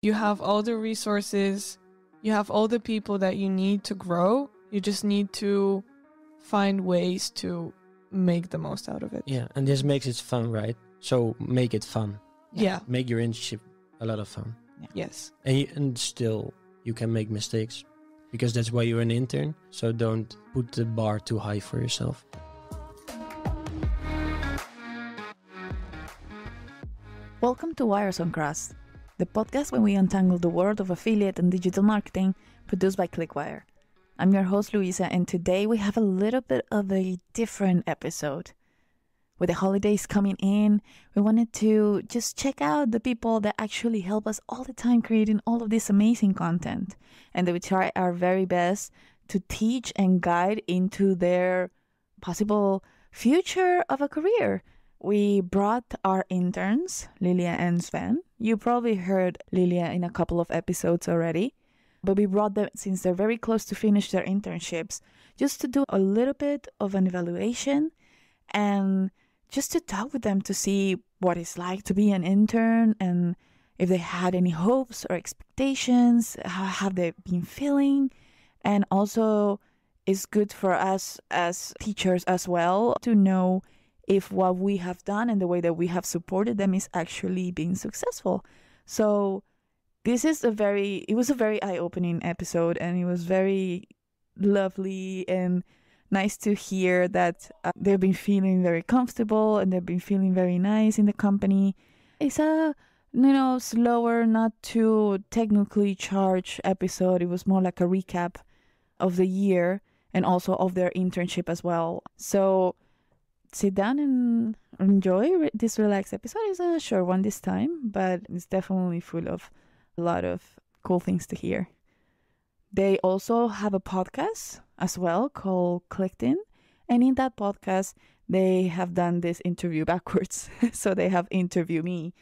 You have all the resources, you have all the people that you need to grow. You just need to find ways to make the most out of it. Yeah, and this makes it fun, right? So make it fun. Yeah. Make your internship a lot of fun. Yes. And, you, and still, you can make mistakes because that's why you're an intern. So don't put the bar too high for yourself. Welcome to Wires Uncrossed, the podcast when we untangle the world of affiliate and digital marketing produced by Clickwire. I'm your host, Luisa, and today we have a little bit of a different episode. With the holidays coming in, we wanted to just check out the people that actually help us all the time creating all of this amazing content and that we try our very best to teach and guide into their possible future of a career. We brought our interns, Lilia and Sven. You probably heard Lilia in a couple of episodes already, but we brought them since they're very close to finish their internships just to do a little bit of an evaluation and just to talk with them to see what it's like to be an intern and if they had any hopes or expectations, how have they been feeling, and also it's good for us as teachers as well to know if what we have done and the way that we have supported them is actually being successful. So this is a very it was a very eye-opening episode and it was very lovely and nice to hear that uh, they've been feeling very comfortable and they've been feeling very nice in the company. It's a you know slower, not too technically charged episode. It was more like a recap of the year and also of their internship as well. So sit down and enjoy this relaxed episode. It's a short one this time, but it's definitely full of a lot of cool things to hear. They also have a podcast as well called Clicked In. And in that podcast, they have done this interview backwards. so they have interviewed me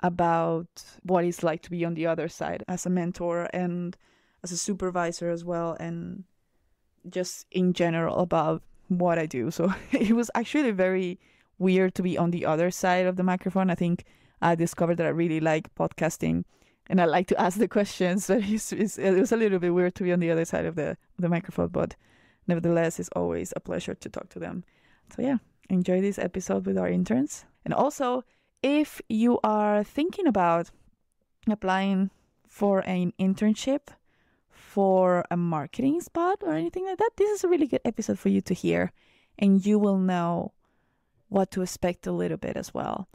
about what it's like to be on the other side as a mentor and as a supervisor as well, and just in general about what I do. So it was actually very weird to be on the other side of the microphone. I think I discovered that I really like podcasting and I like to ask the questions. But it's, it's, it was a little bit weird to be on the other side of the, the microphone, but nevertheless, it's always a pleasure to talk to them. So, yeah, enjoy this episode with our interns. And also, if you are thinking about applying for an internship for a marketing spot or anything like that, this is a really good episode for you to hear. And you will know what to expect a little bit as well.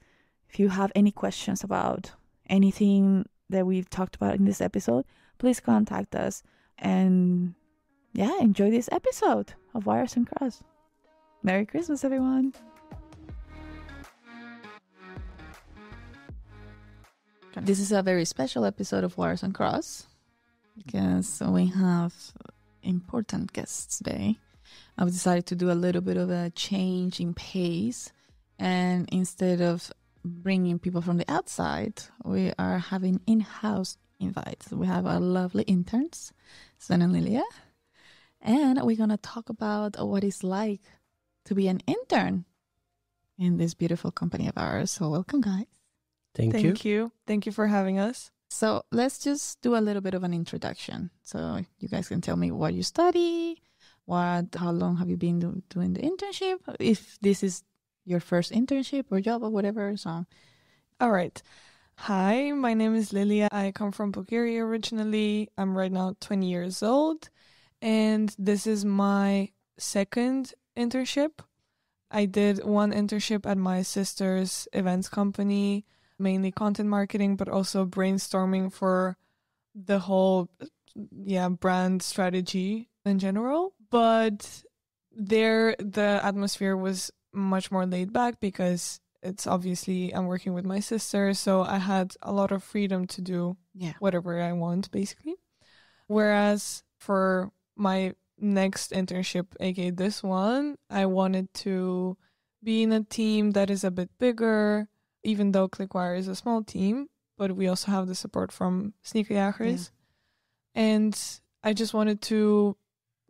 If you have any questions about anything that we've talked about in this episode, please contact us. And yeah, enjoy this episode of Wires Uncrossed. Merry Christmas, everyone. This is a very special episode of Wires Uncrossed because we have important guests today. I've decided to do a little bit of a change in pace, and instead of bringing people from the outside, we are having in house invites. We have our lovely interns, Sven and Lilia, and we're going to talk about what it's like to be an intern in this beautiful company of ours. So, welcome, guys. Thank, you. Thank you. Thank you for having us. So let's just do a little bit of an introduction. So you guys can tell me what you study, what, how long have you been do, doing the internship? If this is your first internship or job or whatever. So, All right. Hi, my name is Lilia. I come from Bulgaria originally. I'm right now 20 years old, and this is my second internship. I did one internship at my sister's events company, mainly content marketing, but also brainstorming for the whole yeah, brand strategy in general. But there the atmosphere was much more laid back because it's obviously I'm working with my sister, so I had a lot of freedom to do yeah. whatever I want, basically. Whereas for my next internship, aka this one, I wanted to be in a team that is a bit bigger, even though Clickwire is a small team, but we also have the support from Sneakerjagers. And I just wanted to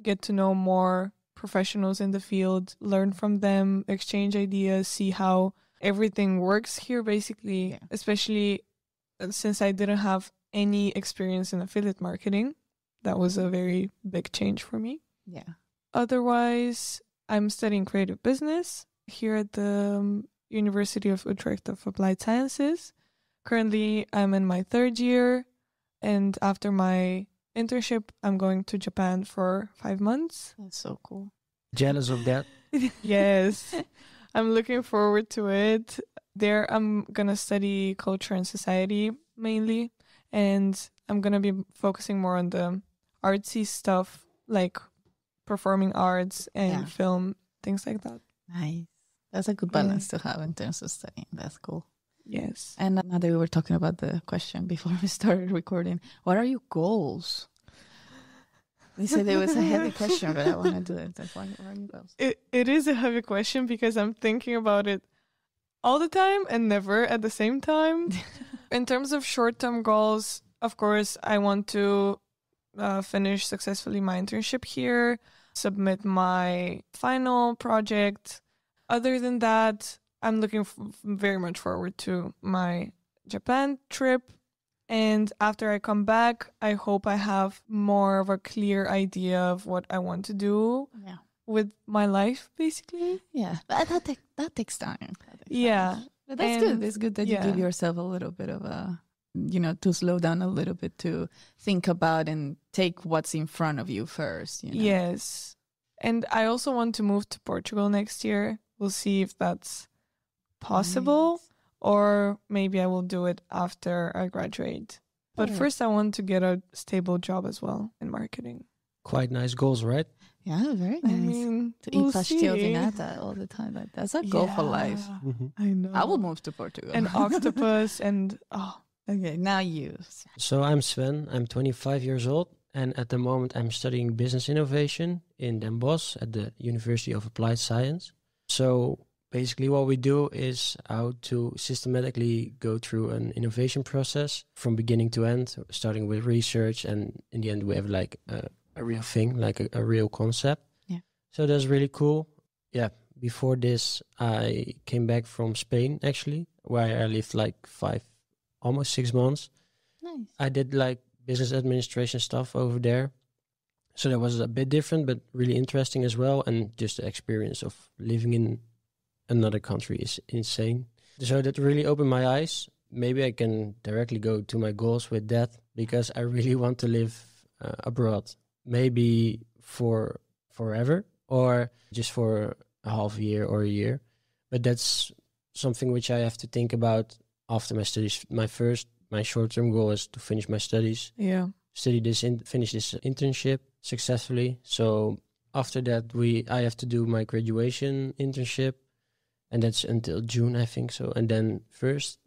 get to know more professionals in the field, learn from them, exchange ideas, see how everything works here, basically, Yeah. especially uh, since I didn't have any experience in affiliate marketing, that was a very big change for me. Yeah. Otherwise, I'm studying creative business here at the um, University of Utrecht of Applied Sciences. Currently, I'm in my third year, and after my internship, I'm going to Japan for five months. That's so cool. Jealous of that? yes, I'm looking forward to it. There, I'm gonna study culture and society mainly, and I'm gonna be focusing more on the artsy stuff like performing arts and Yeah. film, things like that. Nice. That's a good Yeah. balance to have in terms of studying. That's cool. Yes. And now that we were talking about the question before we started recording, what are your goals? They said it was a heavy question, but I want to do it. That's why, what are your goals? It it is a heavy question because I'm thinking about it all the time and never at the same time. In terms of short-term goals, of course, I want to uh, finish successfully my internship here, submit my final project. Other than that, I'm looking f- very much forward to my Japan trip. And after I come back, I hope I have more of a clear idea of what I want to do Yeah. with my life, basically. Yeah. But that, take, that takes time. That takes Yeah. time. But that's good. And- It's good that you give yourself a little bit of a, you know, to slow down a little bit to think about and take what's in front of you first. You know? Yes. And I also want to move to Portugal next year. We'll see if that's possible Nice. or maybe I will do it after I graduate. But Yeah. first, I want to get a stable job as well in marketing. Quite nice goals, right? Yeah, very I nice. mean, to we'll eat pastel de nata all the time. That, that's a goal for life. Yeah, hmm I know. I will move to Portugal. And octopus and oh, okay, now you. So I'm Sven. I'm 25 years old, and at the moment I'm studying business innovation in Den Bosch at the University of Applied Science. So basically, what we do is how to systematically go through an innovation process from beginning to end, starting with research, and in the end we have like a, a real thing, like a, a real concept. Yeah. So that's really cool. Yeah. Before this, I came back from Spain actually, where I lived like five, almost six months. Nice. I did like business administration stuff over there. So that was a bit different, but really interesting as well. And just the experience of living in another country is insane. So that really opened my eyes. Maybe I can directly go to my goals with that because I really want to live uh, abroad. Maybe for forever or just for a half year or a year. But that's something which I have to think about after my studies. My first, my short-term goal is to finish my studies, yeah. study this, in, finish this internship successfully. So after that, we I have to do my graduation internship, and that's until June, I think so. And then first,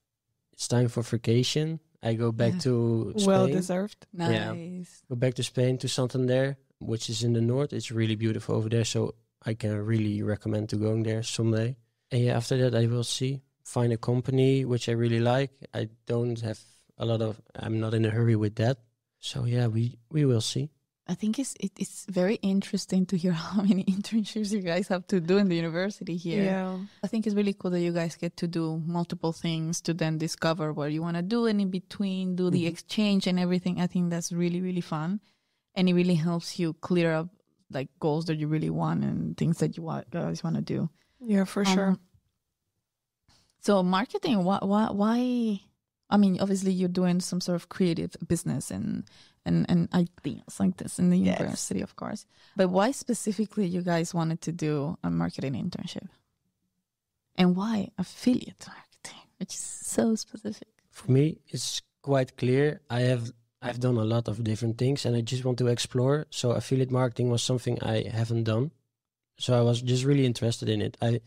it's time for vacation. I go back Yeah. to Spain. Well deserved. Yeah. Nice. Go back to Spain to Santander, which is in the north. It's really beautiful over there, so I can really recommend to going there someday. And yeah, after that, I will see find a company which I really like. I don't have a lot of. I'm not in a hurry with that. So yeah, we we will see. I think it's it, it's very interesting to hear how many internships you guys have to do in the university here. Yeah. I think it's really cool that you guys get to do multiple things to then discover what you want to do and in between do the Mhm. exchange and everything. I think that's really really fun, and it really helps you clear up like goals that you really want and things that you wa- guys want to do. Yeah, for sure. Um, so marketing, why, why, why? I mean, obviously you're doing some sort of creative business and and and ideas like this in the Yes. university, of course. But why specifically you guys wanted to do a marketing internship? And why affiliate marketing, which is so specific? For me, it's quite clear. I have I've done a lot of different things, and I just want to explore. So affiliate marketing was something I haven't done. So I was just really interested in it. I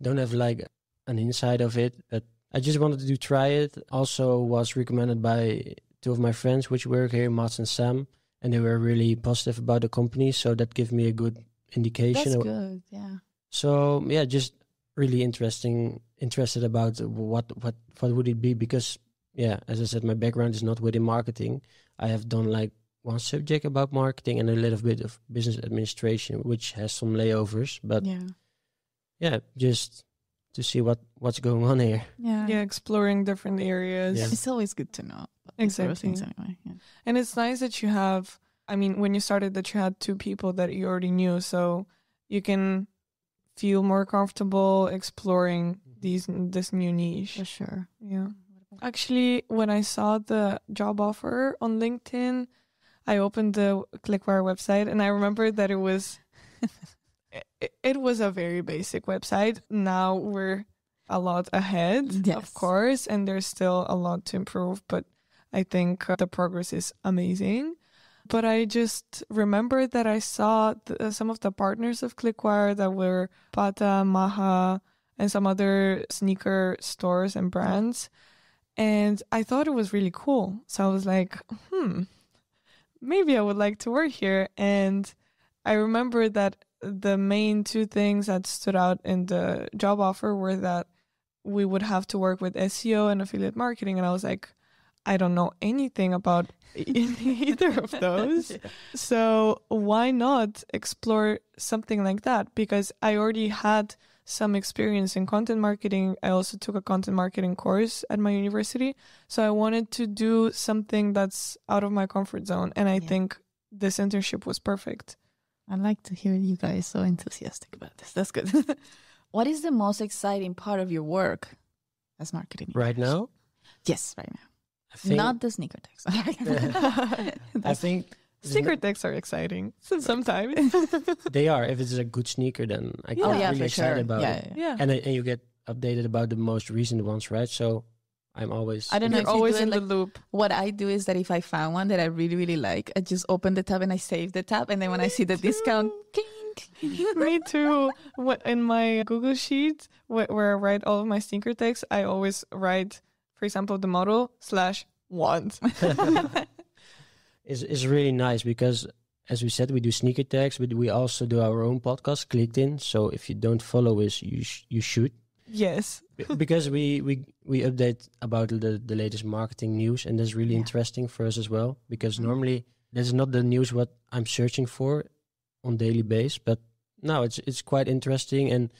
don't have like an inside of it, but I just wanted to try it. Also, was recommended by two of my friends, which work here, Mats and Sam, and they were really positive about the company. So that gave me a good indication. That's good. Yeah. So yeah, just really interesting, interested about what what what would it be because yeah, as I said, my background is not within marketing. I have done like one subject about marketing and a little bit of business administration, which has some layovers. But yeah. yeah, just to see what what's going on here. Yeah. yeah, exploring different areas. Yeah. It's always good to know. about these sort of Exactly. things anyway. Yeah. And it's nice that you have, I mean, when you started, that you had two people that you already knew. So you can feel more comfortable exploring these this new niche. For sure. Yeah. Actually, when I saw the job offer on LinkedIn, I opened the Clickwire website and I remember that it was it, was a very basic website. Now we're a lot ahead, Yes. of course, and there's still a lot to improve, but I think uh, the progress is amazing. But I just remember that I saw the, uh, some of the partners of Clickwire that were Patta, Maha, and some other sneaker stores and brands. And I thought it was really cool. So I was like, hmm, maybe I would like to work here. And I remember that the main two things that stood out in the job offer were that we would have to work with SEO and affiliate marketing. And I was like, I don't know anything about either of those. So why not explore something like that? Because I already had some experience in content marketing. I also took a content marketing course at my university. So I wanted to do something that's out of my comfort zone. And I Yeah. think this internship was perfect. I like to hear you guys so enthusiastic about this. That's good. what is the most exciting part of your work as marketing? Right now, Yes, right now. I think Not the sneaker text. I think Sneaker decks are exciting sometimes. they are. If it's a good sneaker, then I oh, get oh yeah, really for excited sure. about yeah, it. yeah. yeah. And uh, and you get updated about the most recent ones, right? So I'm always I don't know You're always do in like- the loop. What I do is that if I found one that I really, really like, I just open the tab and I save the tab, and then when I see the discount, kink. Me too. What in my Google sheet wh- where I write all of my sneaker tags, I always write, for example, the model slash want. is is really nice because as we said, we do sneaker tags, but we also do our own podcast, Clicked In. So if you don't follow us, you sh- you should yes. Because we we we update about the the latest marketing news, and that's really Yeah. interesting for us as well. Because Mhm. normally that's not the news what I'm searching for on daily base, but now it's it's quite interesting and.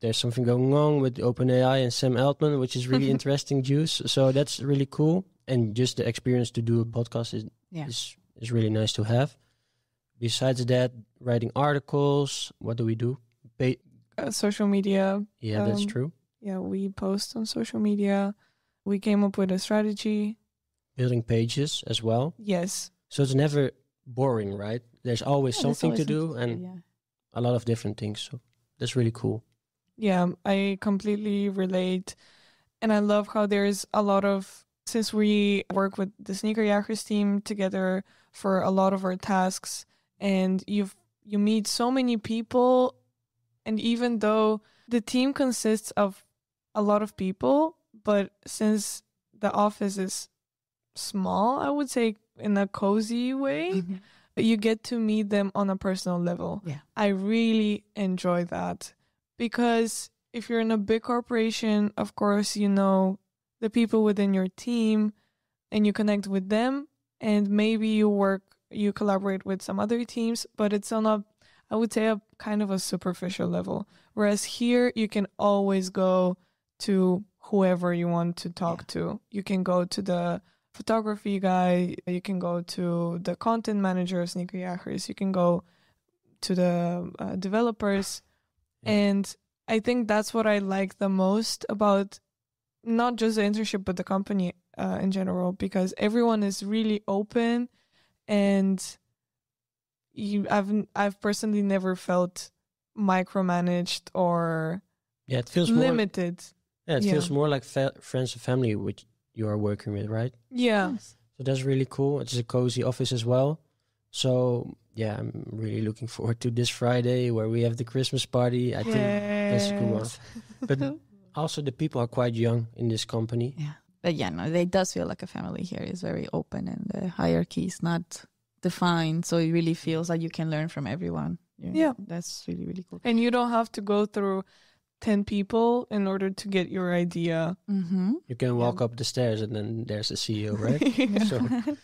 There's something going on with OpenAI and Sam Altman, which is really interesting juice. So that's really cool. And just the experience to do a podcast is Yeah. is is really nice to have. Besides that, writing articles. What do we do? Pa- Uh, social media. yeah, that's Um, true. Yeah, we post on social media. We came up with a strategy. Building pages as well. Yes. So it's never boring, right? There's always Yeah, there's something to do something and yeah. a lot of different things. So that's really cool. Yeah, I completely relate. And I love how there's a lot of, since we work with the Sneaker Jagers team together for a lot of our tasks, and you've, you meet so many people. And even though the team consists of a lot of people, but since the office is small, I would say in a cozy way, Mhm. you get to meet them on a personal level. Yeah. I really enjoy that because if you're in a big corporation, of course, you know the people within your team and you connect with them and maybe you work you collaborate with some other teams, but it's on a I would say a kind of a superficial level. Whereas here you can always go to whoever you want to talk Yeah. to. You can go to the photography guy, you can go to the content managers, Sneaker Jagers, you can go to the uh, developers. Yeah. And I think that's what I like the most about not just the internship, but the company uh, in general, because everyone is really open and you I've n- I've personally never felt micromanaged or Yeah, it feels more. limited. Yeah, it yeah. feels more like fa- friends and family which you are working with, right? Yeah. Yes. So that's really cool. It's a cozy office as well. So yeah, I'm really looking forward to this Friday where we have the Christmas party. I think that's a good one. But also the people are quite young in this company. Yeah. But yeah, no, it does feel like a family here. It's very open and the hierarchy is not defined. So it really feels like you can learn from everyone. Yeah. That's really, really cool. And you don't have to go through 10 people in order to get your idea. Mm-hmm. You can walk up the stairs and then there's the CEO, right? So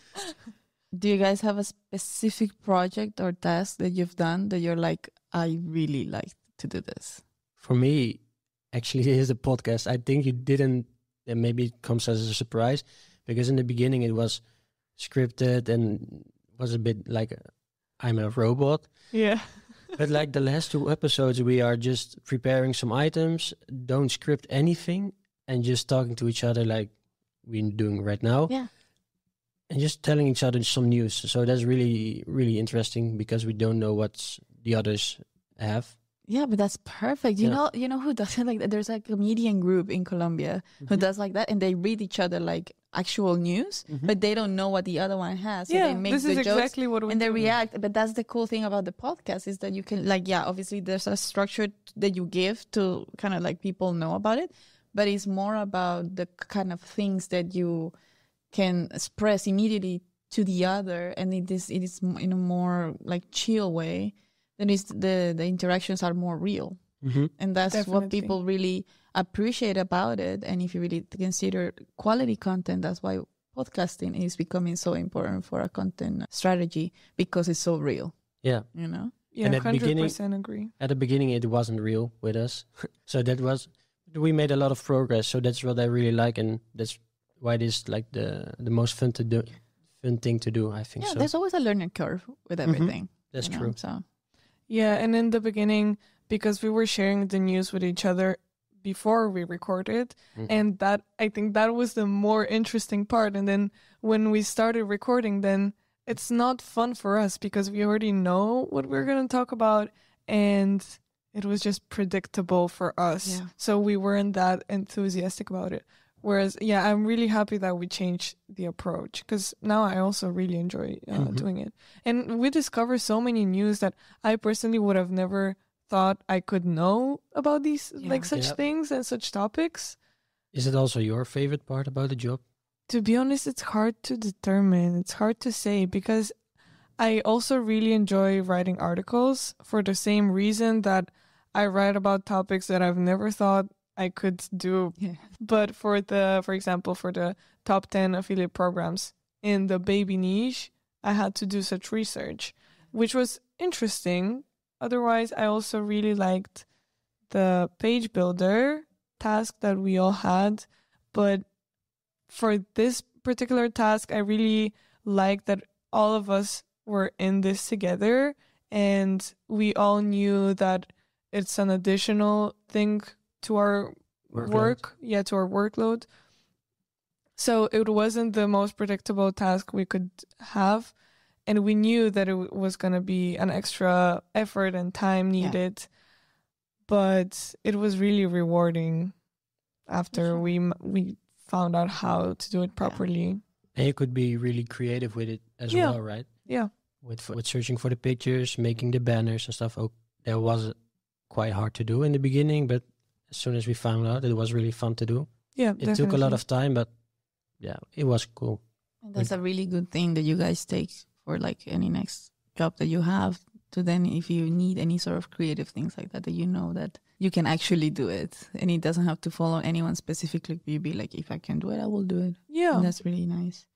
Do you guys have a specific project or task that you've done that you're like, I really like to do this? for me, actually is a podcast. I think you didn't, and maybe it comes as a surprise because in the beginning it was scripted and was a bit like I'm a robot. Yeah. but like the last two episodes, we are just preparing some items, don't script anything, and just talking to each other like we're doing right now. Yeah. And just telling each other some news. So that's really, really interesting because we don't know what the others have. Yeah, but that's perfect. You Yeah. know, you know who does it like that? There's a comedian group in Colombia who Mhm. does like that, and they read each other like actual news, Mhm. but they don't know what the other one has. So yeah, they make this the is jokes exactly what we and they do. react. But that's the cool thing about the podcast is that you can like, yeah, obviously there's a structure that you give to kind of like people know about it, but it's more about the kind of things that you can express immediately to the other, and it is it is in a more like chill way. Then it's the the interactions are more real Mm-hmm. and that's what people really appreciate about it and if you really consider quality content that's why podcasting is becoming so important for a content strategy because it's so real Yeah. you know Yeah, And at hundred beginning- percent agree. At the beginning, it wasn't real with us. so that was, we made a lot of progress. So that's what I really like. And that's why it is like the, the most fun to do, fun thing to do, I think yeah so. there's always a learning curve with Mhm. everything That's you know, true. so Yeah, and in the beginning, because we were sharing the news with each other before we recorded, Mhm. and that I think that was the more interesting part. And then when we started recording, then it's not fun for us because we already know what we're gonna talk about, and it was just predictable for us. Yeah. So we weren't that enthusiastic about it. Whereas, yeah, I'm really happy that we changed the approach because now I also really enjoy uh, Mhm. doing it. And we discover so many news that I personally would have never thought I could know about these like such Yep. things and such topics. Is it also your favorite part about the job? To be honest, it's hard to determine. It's hard to say because I also really enjoy writing articles for the same reason that I write about topics that I've never thought I could do yeah but for the for example for the top 10 affiliate programs in the baby niche i had to do such research which was interesting otherwise i also really liked the page builder task that we all had but for this particular task i really liked that all of us were in this together and we all knew that it's an additional thing to our Workload. work yeah to our workload so it wasn't the most predictable task we could have and we knew that it w- was going to be an extra effort and time Yeah. needed but it was really rewarding after sure. we m- we found out how to do it properly And you could be really creative with it as Yeah. well, right? yeah With with searching for the pictures, making the banners and stuff. Oh, that was quite hard to do in the beginning, but as soon as we found out, it was really fun to do. yeah It took a lot of time, but yeah, it was cool. and that's a really good thing that you guys take for like any next job that you have to then if you need any sort of creative things like that that you know that you can actually do it. And it doesn't have to follow anyone specifically you be like if i can do it i will do it. Yeah. And that's really nice.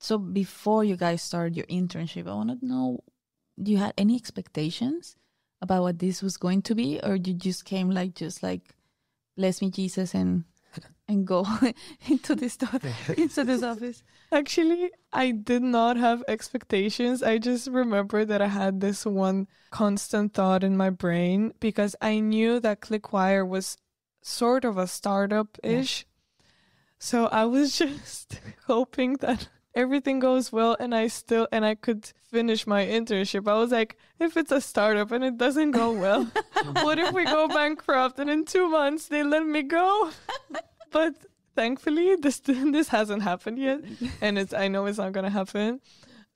So before you guys started your internship, I want to know, do you had any expectations about what this was going to be, or you just came like just like, bless me Jesus and and go into this stuff, into this office? Actually, I did not have expectations. I just remember that I had this one constant thought in my brain because I knew that ClickWire was sort of a startup ish. So I was just hoping that everything goes well and I still and I could finish my internship. I was like, if it's a startup and it doesn't go well, what if we go bankrupt and in two months they let me go? But thankfully this this hasn't happened yet. And it's i know it's not gonna happen.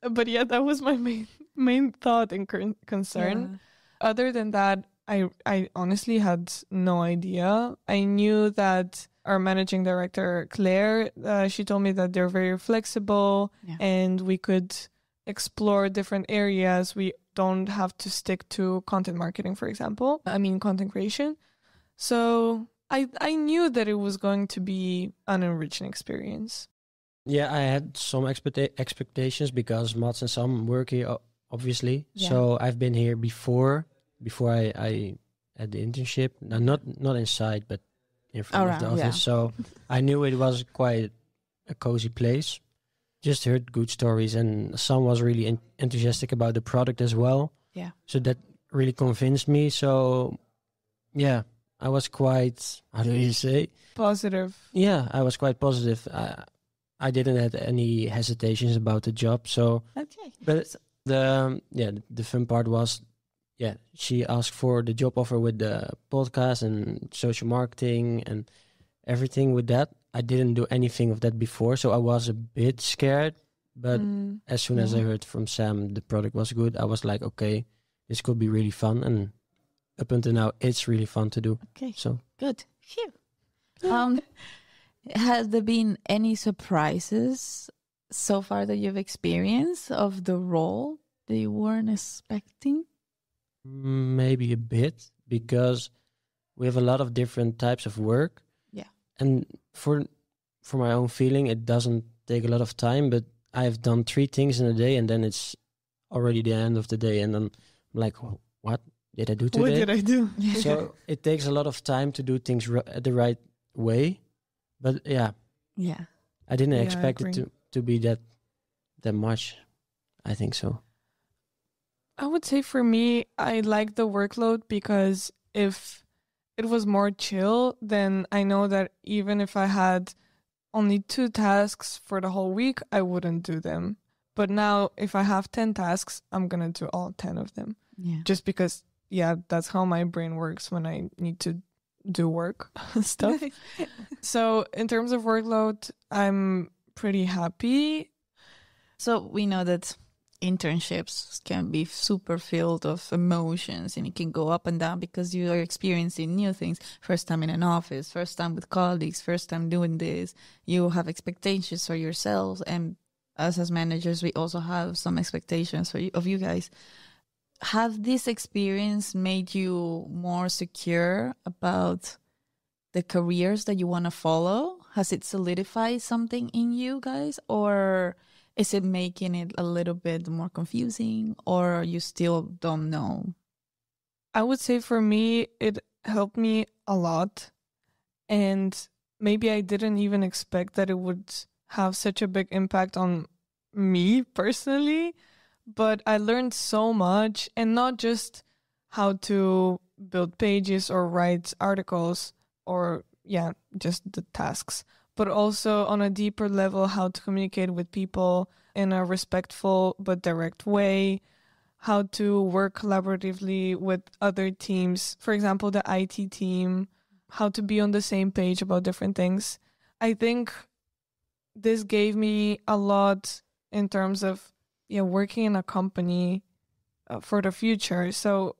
But yeah that was my main main thought and con- concern. Other than that i i honestly had no idea. I knew that our managing director claire uh, she told me that they're very flexible Yeah. and we could explore different areas. We don't have to stick to content marketing for example i mean content creation. So I I knew that it was going to be an enriching experience. Yeah, I had some expecta- expectations because Mats and Sam work here, obviously. Yeah. So I've been here before, before I, I had the internship. No, not not inside, but in front of the Around, yeah. office. So I knew it was quite a cozy place. Just heard good stories, and some was really en- enthusiastic about the product as well. Yeah. So that really convinced me. So, yeah, I was quite. How do you say? Positive. Yeah, I was quite positive. I, I didn't have any hesitations about the job. So, Okay. but the um, yeah, the fun part was, yeah, she asked for the job offer with the podcast and social marketing and everything with that. I didn't do anything of that before, so I was a bit scared. But Mm. as soon as I heard from Sam the product was good, I was like, okay, this could be really fun. And up until now, it's really fun to do. Okay. So Good. Phew. Um, has there been any surprises so far that you've experienced of the role that you weren't expecting? maybe a bit because we have a lot of different types of work. Yeah. And for for my own feeling, it doesn't take a lot of time, but I've done three things in a day, and then it's already the end of the day, and then I'm like, "Wh- what did I do today? What did I do? so it takes a lot of time to do things r- the right way. But yeah, yeah. I didn't Yeah, I expect it to to be that that much. I think so. I would say for me, I like the workload because if it was more chill, then I know that even if I had only two tasks for the whole week, I wouldn't do them. But now, if I have 10 tasks, I'm going to do all 10 of them. Yeah. Just because, yeah, that's how my brain works when I need to do work stuff. so, in terms of workload, I'm pretty happy. So we know that internships can be super filled of emotions and it can go up and down because you are experiencing new things. First time in an office, first time with colleagues, first time doing this. You have expectations for yourselves and us as managers, we also have some expectations for you, of you guys. Have this experience made you more secure about the careers that you want to follow? Has it solidified something in you guys or is it making it a little bit more confusing or you still don't know? I would say for me, it helped me a lot. And maybe I didn't even expect that it would have such a big impact on me personally. But I learned so much, and not just how to build pages or write articles or, yeah, just the tasks, but also on a deeper level, how to communicate with people in a respectful but direct way how to work collaboratively with other teams, for example, the IT team, how to be on the same page about different things. I think this gave me a lot in terms of yeah, working in a company uh, for the future. So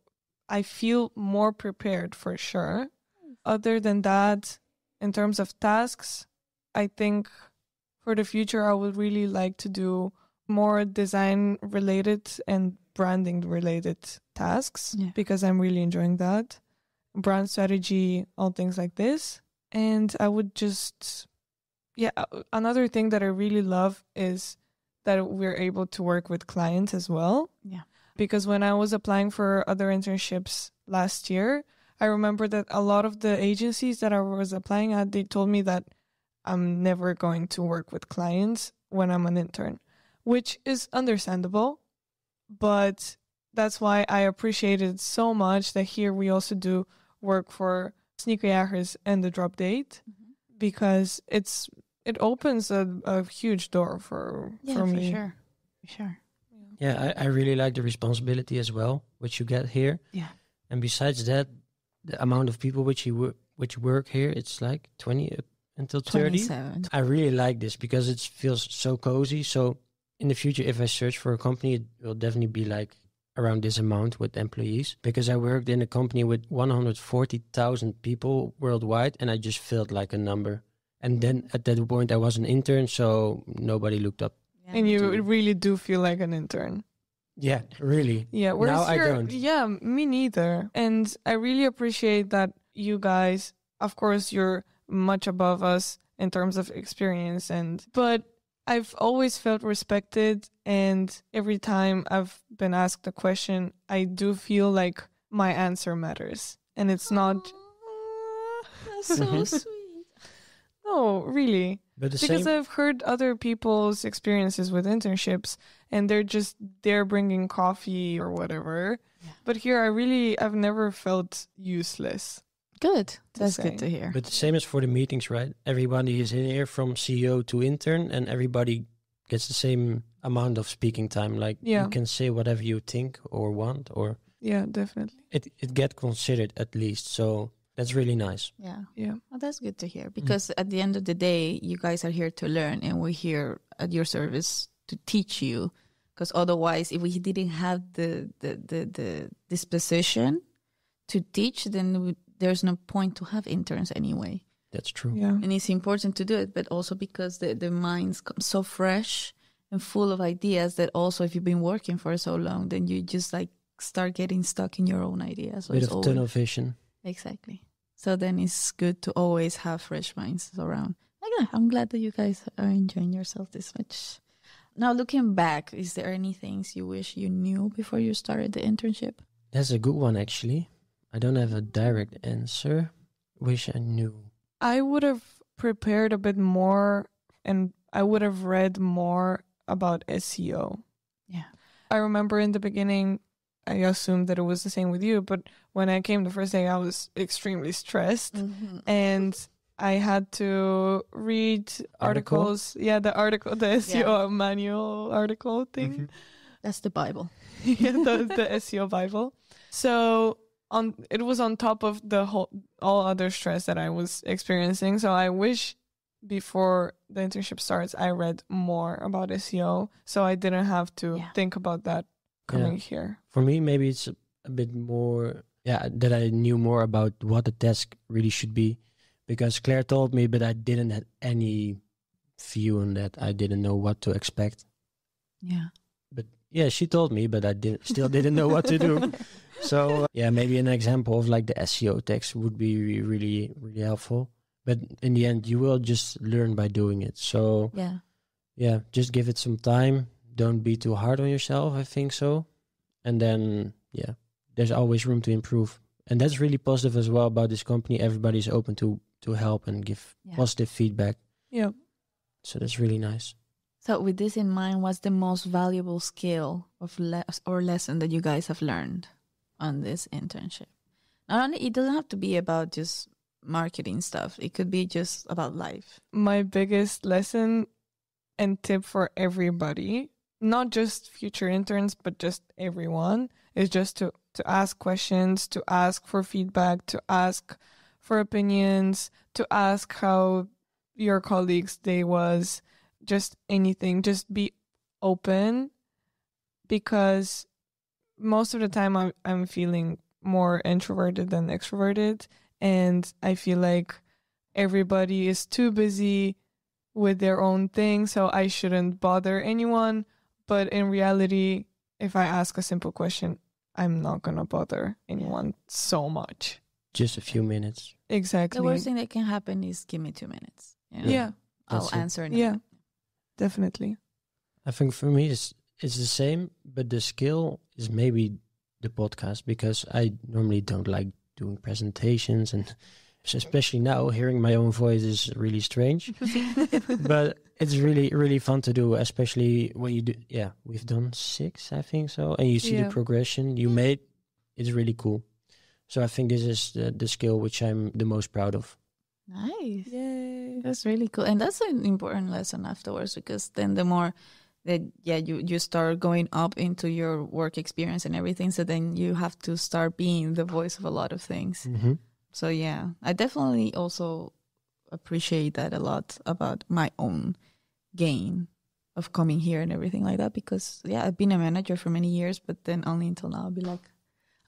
I feel more prepared for sure. Other than that, in terms of tasks, I think for the future, I would really like to do more design related and branding related tasks Yeah. because I'm really enjoying that. Brand strategy, all things like this. And I would just, yeah, uh, another thing that I really love is that we're able to work with clients as well. Yeah. Because when I was applying for other internships last year, I remember that a lot of the agencies that I was applying at, they told me that I'm never going to work with clients when I'm an intern, which is understandable. But that's why I appreciated so much that here we also do work for Sneakerjagers and the drop date mm-hmm. because it's it opens a, a huge door for Yeah, for for, me. sure. For sure. Yeah, I, I really like the responsibility as well, which you get here. Yeah. And besides that, the amount of people which you work which work here, it's like twenty up until thirty. 27. I really like this because it feels so cozy. So in the future, if I search for a company, it will definitely be like around this amount with employees because I worked in a company with 140,000 people worldwide and I just felt like a number. And then at that point, I was an intern, so nobody looked up. Yeah. And you Dude. really do feel like an intern. Yeah, really. Yeah, whereas Now I don't. Yeah, me neither. And I really appreciate that you guys, of course, you're much above us in terms of experience and but I've always felt respected and every time I've been asked a question, I do feel like my answer matters. And it's not That's so mhm. Sweet. No, really. But the because same. I've heard other people's experiences with internships and they're just they're bringing coffee or whatever. Yeah. But here I really I've never felt useless. Good. That's say. good to hear. But the same as for the meetings, right? Everybody is in here from CEO to intern, and everybody gets the same amount of speaking time. Like Yeah. you can say whatever you think or want, or Yeah, definitely. it it get considered at least. So that's really nice. yeah. Yeah. Well, that's good to hear mm. because at the end of the day, you guys are here to learn, and we're here at your service to teach you. Because otherwise, if we didn't have the the the, the disposition to teach, then we, there's no point to have interns anyway. That's true. Yeah. And it's important to do it, but also because the the minds come so fresh and full of ideas that also, if you've been working for so long, then you just like start getting stuck in your own ideas. So Bit it's of tunnel vision. Exactly. So then it's good to always have fresh minds around. Like, yeah, I'm glad that you guys are enjoying yourself this much. Now, looking back, is there any things you wish you knew before you started the internship? That's a good one, actually. I don't have a direct answer. Wish I knew. I would have prepared a bit more and I would have read more about SEO. Yeah. I remember in the beginning, I assumed that it was the same with you, but when I came the first day, I was extremely stressed and I had to read Article? articles. Yeah, the article, the SEO manual article thing. Mhm. That's the Bible. yeah, the, the SEO Bible. So on it was on top of the whole all other stress that I was experiencing. So I wish before the internship starts I read more about SEO so I didn't have to Yeah. think about that coming here. For me, maybe it's a, a bit more, yeah, that I knew more about what the task really should be. Because Claire told me, but I didn't have any view on that. I didn't know what to expect. Yeah. But yeah, she told me, but I didn't, still didn't know what to do. So uh, yeah, maybe an example of like the SEO text would be really, really helpful. But in the end, you will just learn by doing it. So Yeah. yeah, just give it some time. Don't be too hard on yourself. I think so. And then, yeah, there's always room to improve. And that's really positive as well about this company. Everybody's open to to help and give Yeah. positive feedback. Yeah. So that's really nice. So, with this in mind, what's the most valuable skill of le- or lesson that you guys have learned on this internship? Not only it doesn't have to be about just marketing stuff. It could be just about life. My biggest lesson and tip for everybody, not just future interns but just everyone, is just to to ask questions, to ask for feedback, to ask for opinions, to ask how your colleagues' day was, just anything. Just be open because most of the time I'm I'm feeling more introverted than extroverted and I feel like everybody is too busy with their own thing so I shouldn't bother anyone but in reality if I ask a simple question I'm not going to bother anyone so much. Just a few minutes. Exactly. The worst thing that can happen is give me two minutes. you know? yeah, I'll That's it. answer. in Yeah. definitely. I think for me it's it's the same, but the skill is maybe the podcast because I normally don't like doing presentations and especially now hearing my own voice is really strange. but it's really really fun to do, especially when you do. Yeah, we've done six, I think so, and you see Yeah. the progression you made. It's really cool. So I think this is the, the skill which I'm the most proud of. Nice. yeah That's really cool, and that's an important lesson afterwards because then the more that yeah you you start going up into your work experience and everything, so then you have to start being the voice of a lot of things. Mm-hmm. So yeah, I definitely also appreciate that a lot about my own gain of coming here and everything like that because yeah, I've been a manager for many years, but then only until now I'll be like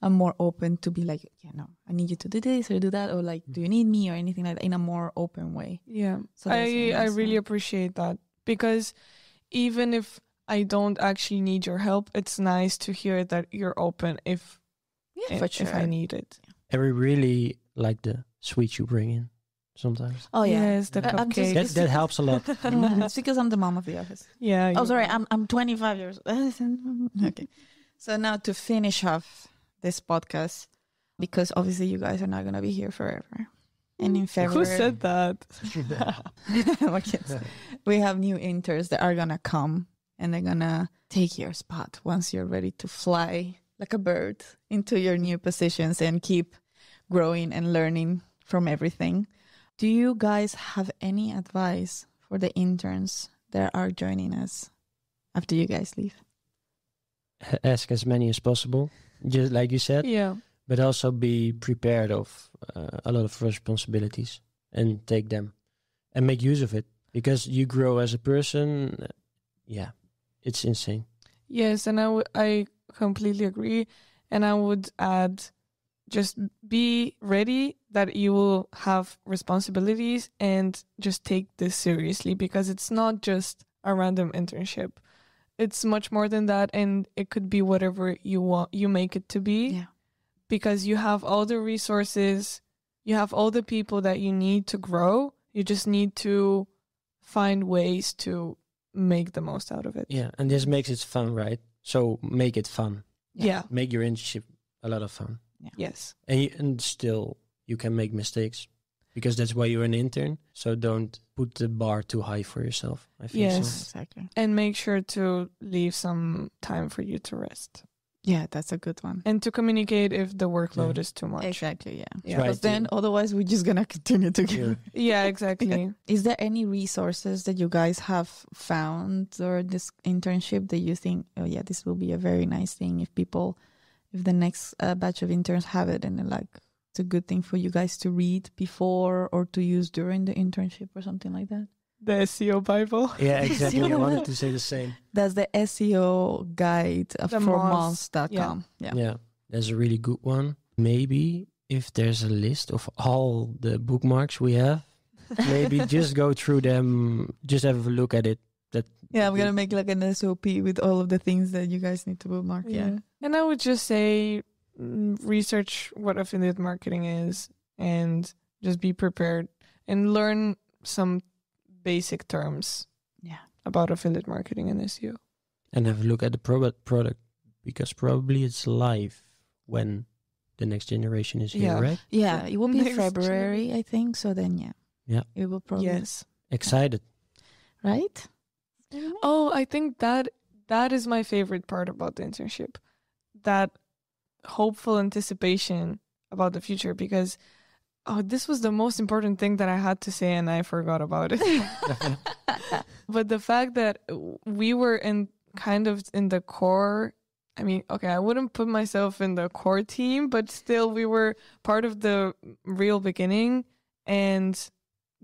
I'm more open to be like, yeah, no, I need you to do this or do that or like, do you need me or anything like that in a more open way. Yeah. So I I a I nice really one. appreciate that because even if I don't actually need your help, it's nice to hear that you're open if Yeah, if, sure. if I need it. And we really like the sweets you bring in sometimes. oh yeah. Yes, the Uh, I'm just- cupcake. That that helps a lot. It's because I'm the mom of the office. yeah. Oh, you- sorry, I'm I'm 25 years. okay. So now to finish off this podcast, because obviously you guys are not gonna be here forever, And in February, Who said that? My kids. we have new interns that are gonna come and they're gonna take your spot once you're ready to fly like a bird into your new positions and keep growing and learning from everything. Do you guys have any advice for the interns that are joining us after you guys leave? Ask as many as possible, just like you said, Yeah. but also be prepared of uh, a lot of responsibilities and take them and make use of it because you grow as a person. Yeah, it's insane. Yes, and I would I completely agree, and I would add, just be ready that you will have responsibilities and just take this seriously because it's not just a random internship. It's much more than that, and it could be whatever you want you make it to be Yeah. because you have all the resources, you have all the people that you need to grow. You just need to find ways to make the most out of it. Yeah, and this makes it fun, right? So make it fun. yeah. Make your internship a lot of fun, Yes. and you, and still you can make mistakes because that's why you're an intern. So don't put the bar too high for yourself. I think Yes. so. Exactly. And make sure to leave some time for you to rest Yeah, that's a good one. and to communicate if the workload Yeah. is too much. Exactly, yeah. Yeah. Because then to- otherwise we're just gonna continue to Yeah. Yeah, exactly. Is there any resources that you guys have found or this internship that you think, oh yeah, this will be a very nice thing if people, if the next uh, batch of interns have it and like, it's a good thing for you guys to read before or to use during the internship or something like that? The SEO Bible. Yeah, exactly. I wanted to say the same. That's the SEO guide uh, The for Moz, Moz.com. Yeah. Yeah, there's a really good one. Maybe if there's a list of all the bookmarks we have, maybe just go through them, just have a look at it. That Yeah, I'm gonna make like an SOP with all of the things that you guys need to bookmark. Yeah. And I would just say mm, research what affiliate marketing is and just be prepared and learn some basic terms Yeah. about affiliate marketing and SEO. and have a look at the product product because probably it's live when the next generation is here, Yeah. right? Yeah, it will be Next February, I think. So then, yeah. Yeah. It will probably. Yes. Excited. Right? Oh, I think that that is my favorite part about the internship. That hopeful anticipation about the future because oh, this was the most important thing that I had to say and I forgot about it. but the fact that we were in kind of in the core I mean, okay, I wouldn't put myself in the core team, but still we were part of the real beginning and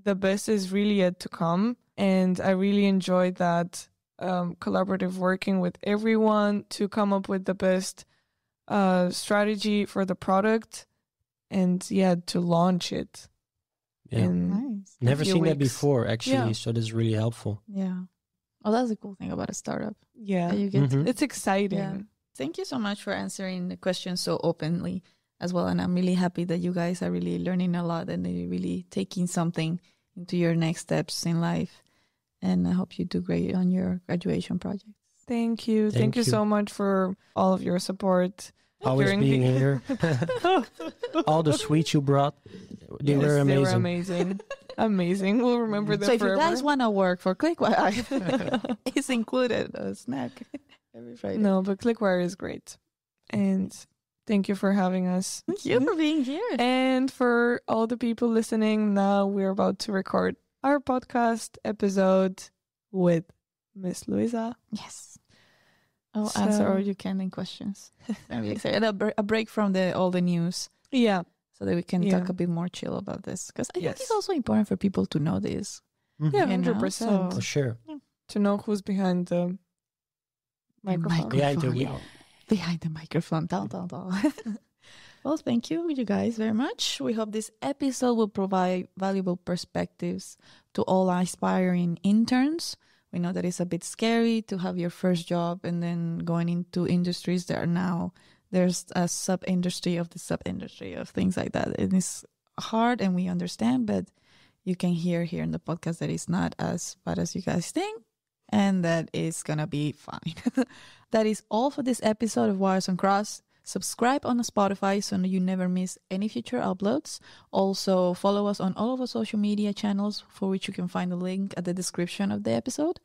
the best is really yet to come. And I really enjoyed that um, collaborative working with everyone to come up with the best uh, strategy for the product and yeah, to launch it. Yeah. in Nice. Never few seen that before, actually. Yeah. So that's really helpful. Yeah. Oh, that's the cool thing about a startup. Yeah. you get. Mhm. It's exciting. Yeah. Thank you so much for answering the questions so openly as well. And I'm really happy that you guys are really learning a lot and you're really taking something into your next steps in life. And I hope you do great on your graduation project. Thank you. Thank, Thank you you. so much for all of your support. Always being the- here. All the sweets you brought, they Yes, were They amazing. were amazing. amazing. We'll remember them so if forever. you guys want to work for Clickwire, it's included a snack every Friday. no, but Clickwire is great. And thank you for having us. Thank you for being here. And for all the people listening, now we're about to record our podcast episode with Miss Louisa. Yes. I'll answer all you can in questions. I'm really excited. A, br- a break from the all the news Yeah. so that we can Yeah. talk a bit more chill about this. Because I think it's also important for people to know this. Mhm. Yeah, You know, 100%. so- For sure. To know who's behind the microphone. Behind the Microphone, wheel. yeah. Behind the microphone. Dun, dun, dun. well, thank you, you guys, very much. We hope this episode will provide valuable perspectives to all aspiring interns. We know that it's a bit scary to have your first job and then going into industries that are now there's a sub industry of the sub industry of things like that. It is hard and we understand, but you can hear here in the podcast that it's not as bad as you guys think and that it's gonna be fine. that is all for this episode of Wires Uncrossed. Subscribe on Spotify so you never miss any future uploads. Also, follow us on all of our social media channels, for which you can find the link at the description of the episode.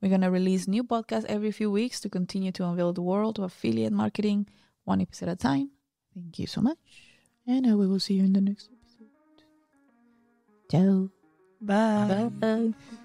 We're going to release new podcasts every few weeks to continue to unveil the world of affiliate marketing one episode at a time. Thank you so much. And we will see you in the next episode. Ciao. Bye. Bye.